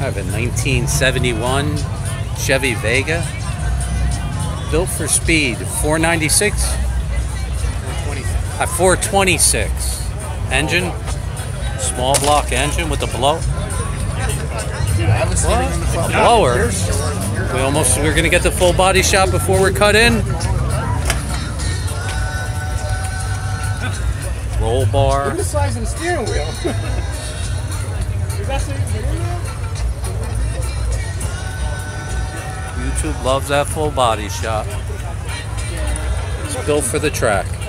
have a 1971 Chevy Vega. Built for speed. 496. At 426. Engine. Small block engine with a blow. What? Blower. We almost we're gonna get the full body shot before we're cut in. Roll bar. Look at the size of the steering wheel. YouTube loves that full body shot. It's built for the track.